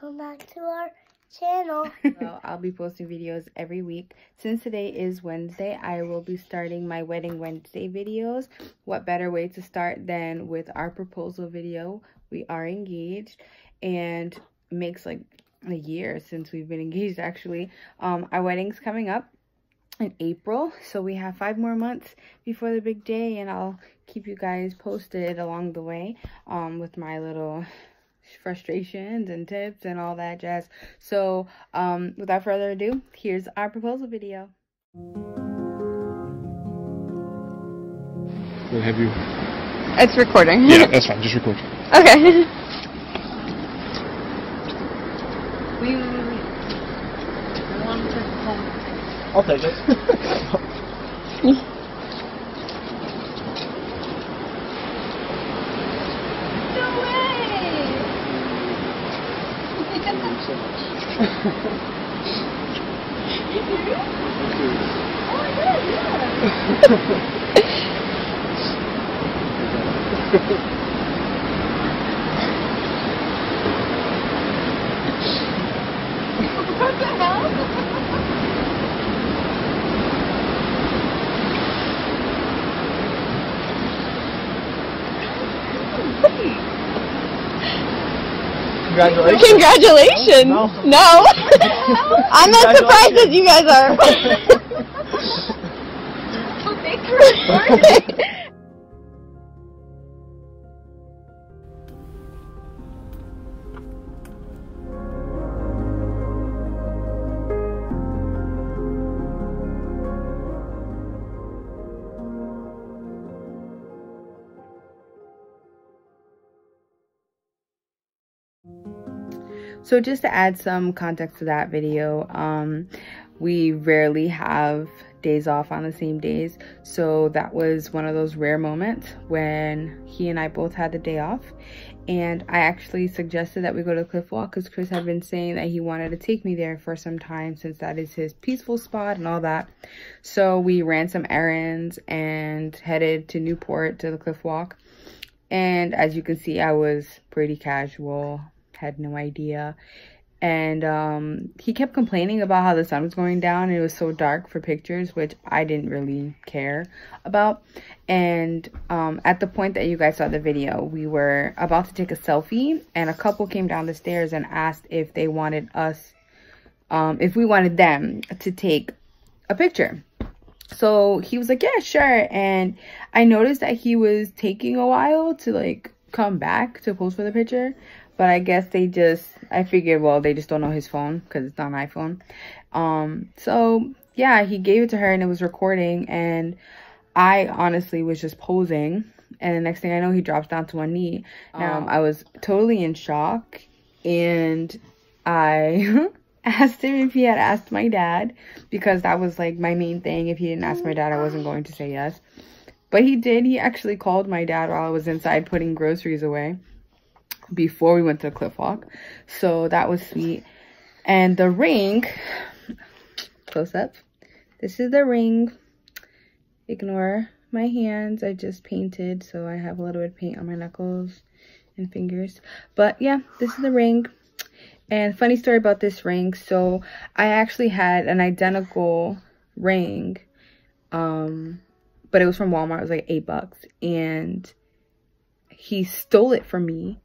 Come back to our channel. well, I'll be posting videos every week. Since today is Wednesday, I will be starting my Wedding Wednesday videos. What better way to start than with our proposal video? We are engaged and makes like a year since we've been engaged actually. Um, our wedding's coming up in April. So we have five more months before the big day and I'll keep you guys posted along the way um, with my little frustrations and tips and all that jazz. So um, without further ado, here's our proposal video. We'll have you. It's recording. Yeah, that's fine. Just record. Okay. we want to I'll take it. you so much. Thank you. Oh, yeah, yeah. Congratulations. Congratulations. No. No. I'm not surprised that you guys are. So just to add some context to that video, um, we rarely have days off on the same days. So that was one of those rare moments when he and I both had the day off. And I actually suggested that we go to the Cliff Walk because Chris had been saying that he wanted to take me there for some time since that is his peaceful spot and all that. So we ran some errands and headed to Newport to the Cliff Walk. And as you can see, I was pretty casual had no idea. And um, he kept complaining about how the sun was going down. And it was so dark for pictures which i didn't really care about. And um, at the point that you guys saw the video we were about to take a selfie and a couple came down the stairs and asked if they wanted us um, if we wanted them to take a picture. So he was like yeah sure. And i noticed that he was taking a while to like come back to post for the picture but I guess they just, I figured, well, they just don't know his phone because it's not an iPhone. Um, so yeah, he gave it to her and it was recording and I honestly was just posing. And the next thing I know, he drops down to one knee. Now, um, I was totally in shock and I asked him if he had asked my dad because that was like my main thing. If he didn't ask my dad, I wasn't going to say yes. But he did. He actually called my dad while I was inside putting groceries away before we went to the Cliff Walk. So that was sweet. And the ring, close up. This is the ring. Ignore my hands. I just painted, so I have a little bit of paint on my knuckles and fingers. But yeah, this is the ring. And funny story about this ring. So I actually had an identical ring. Um, but it was from Walmart. It was like eight bucks. And he stole it from me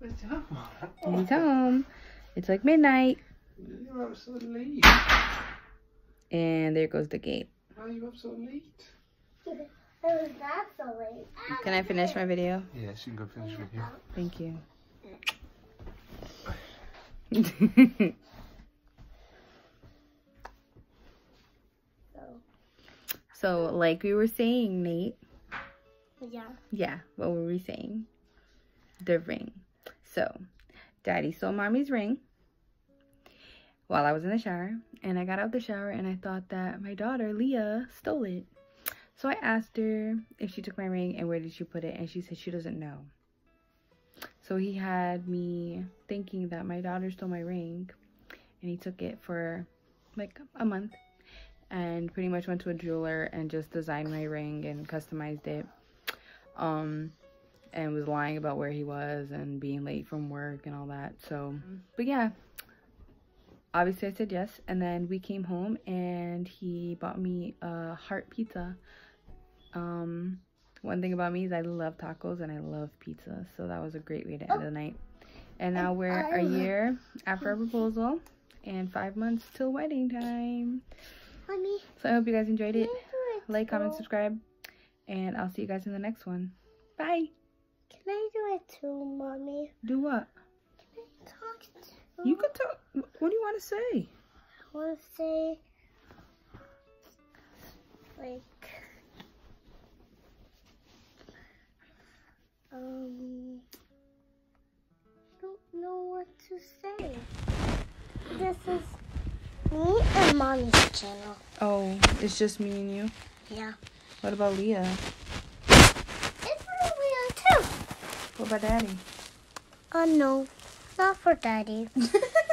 He's home. It's like midnight. You're up so late. And there goes the gate. Why are you up so late? it was not so late. Can I finish my video? Yes, you can go finish with video. Thank you. so, like we were saying, Nate. Yeah. Yeah, what were we saying? The ring. So, Daddy stole Mommy's ring while I was in the shower. And I got out the shower and I thought that my daughter, Leah, stole it. So I asked her if she took my ring and where did she put it. And she said she doesn't know. So he had me thinking that my daughter stole my ring. And he took it for like a month. and pretty much went to a jeweler and just designed my ring and customized it. Um, and was lying about where he was and being late from work and all that. So, but yeah, obviously I said yes. And then we came home and he bought me a heart pizza. Um, one thing about me is I love tacos and I love pizza. So that was a great way to end the night. And now we're a year after our proposal and five months till wedding time. So I hope you guys enjoyed it. can I do it Like, comment, subscribe, and I'll see you guys in the next one. Bye. Can I do it too, mommy? Do what? Can I talk too? You can talk. What do you want to say? I want to say, like, um, I don't know what to say. This is me and mommy's channel. Oh, it's just me and you. Yeah. What about Leah? It's for Leah too. What about Daddy? Oh no, not for daddy.